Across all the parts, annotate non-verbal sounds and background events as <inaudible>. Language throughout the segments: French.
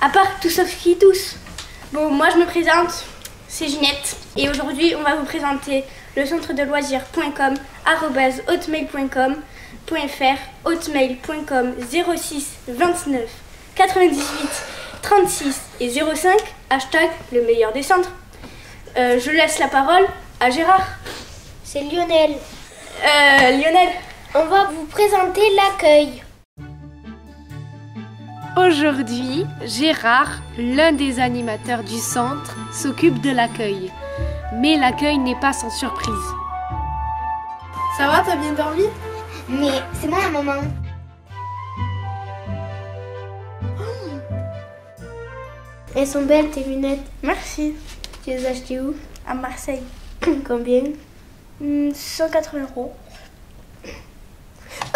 À part tous sauf qui tous. Bon, moi je me présente, c'est Ginette. Et aujourd'hui, on va vous présenter le centre de loisirs.com, hotmail.com, .fr, hotmail.com 06 29 98 36 et 05, hashtag le meilleur des centres. Euh, je laisse la parole à Gérard. C'est Lionel. Euh, Lionel. On va vous présenter l'accueil. Aujourd'hui, Gérard, l'un des animateurs du centre, s'occupe de l'accueil. Mais l'accueil n'est pas sans surprise. Ça va, t'as bien dormi? Mais c'est moi la maman. Elles sont belles tes lunettes. Merci. Tu les as achetées où? À Marseille. <coughs> Combien? Hmm, 180 euros.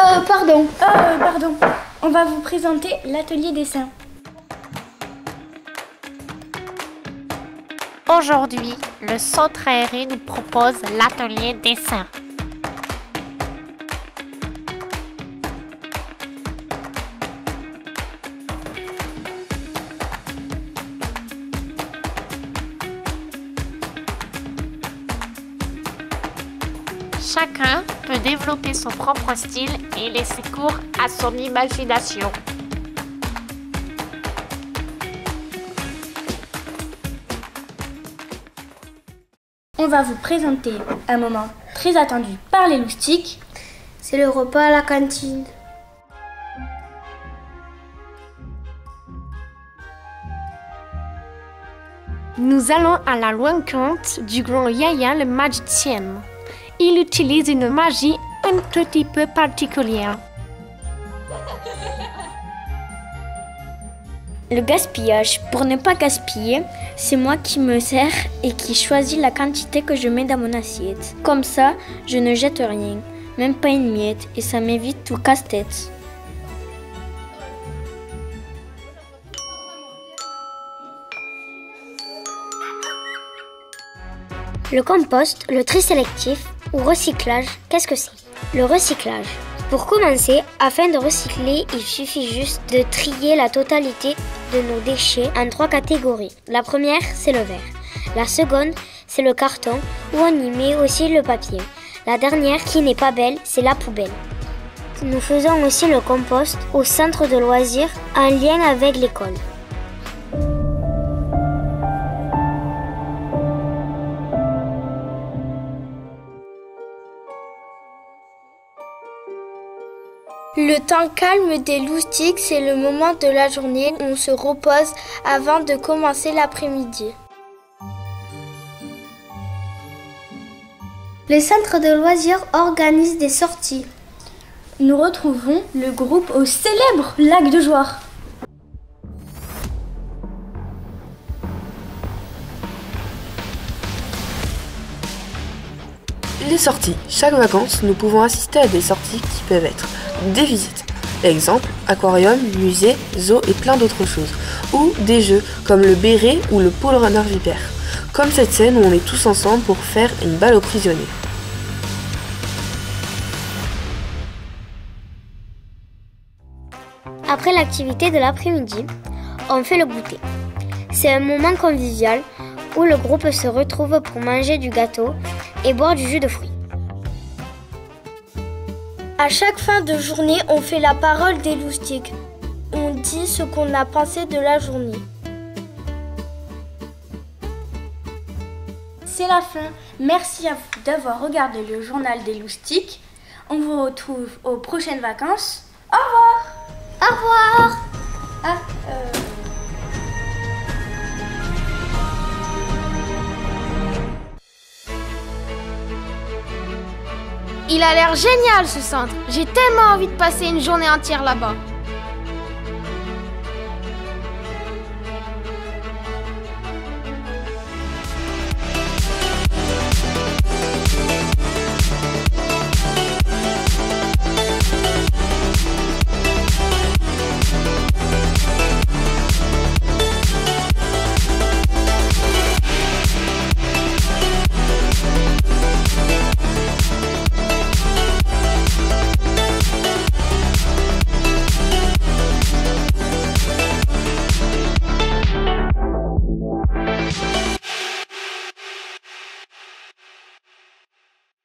Euh, pardon. Euh, pardon. On va vous présenter l'atelier dessin. Aujourd'hui, le centre aéré nous propose l'atelier dessin. Chacun peut développer son propre style et laisser cours à son imagination. On va vous présenter un moment très attendu par les loustiques. C'est le repas à la cantine. Nous allons à la rencontre du grand Yaya le magicien. Il utilise une magie un petit peu particulière. Le gaspillage. Pour ne pas gaspiller, c'est moi qui me sers et qui choisis la quantité que je mets dans mon assiette. Comme ça, je ne jette rien, même pas une miette, et ça m'évite tout casse-tête. Le compost, le tri sélectif ou recyclage, qu'est-ce que c'est? Le recyclage. Pour commencer, afin de recycler, il suffit juste de trier la totalité de nos déchets en trois catégories. La première, c'est le verre. La seconde, c'est le carton où on y met aussi le papier. La dernière, qui n'est pas belle, c'est la poubelle. Nous faisons aussi le compost au centre de loisirs en lien avec l'école. Le temps calme des loustiques, c'est le moment de la journée où on se repose avant de commencer l'après-midi. Les centres de loisirs organisent des sorties. Nous retrouvons le groupe au célèbre lac de Joire. Les sorties. Chaque vacances, nous pouvons assister à des sorties qui peuvent être des visites. Exemple, aquarium, musée, zoo et plein d'autres choses. Ou des jeux comme le béret ou le pôle runner vipère. Comme cette scène où on est tous ensemble pour faire une balle aux prisonniers. Après l'activité de l'après-midi, on fait le goûter. C'est un moment convivial où le groupe se retrouve pour manger du gâteau et boire du jus de fruits. À chaque fin de journée, on fait la parole des loustiques. On dit ce qu'on a pensé de la journée. C'est la fin. Merci à vous d'avoir regardé le journal des loustiques. On vous retrouve aux prochaines vacances. Au revoir Au revoir Ah, euh... Il a l'air génial ce centre. J'ai tellement envie de passer une journée entière là-bas.